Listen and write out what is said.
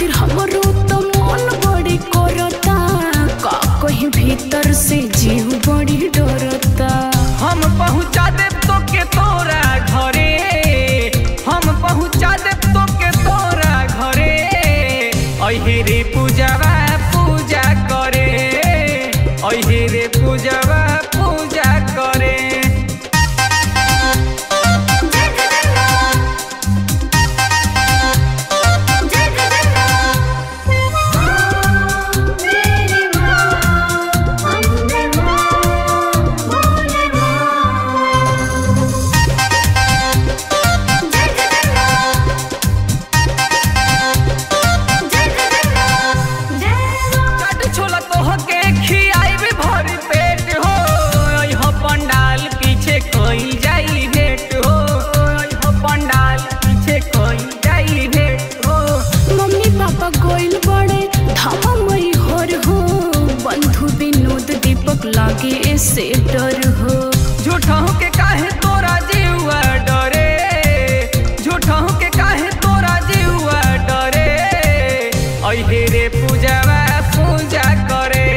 Dirham लागे ऐसे डर हो। झूठा के काहे तोरा जीवा डरे? झूठा के काहे तोरा जीवा डरे? अहे पूजा पूजा करे।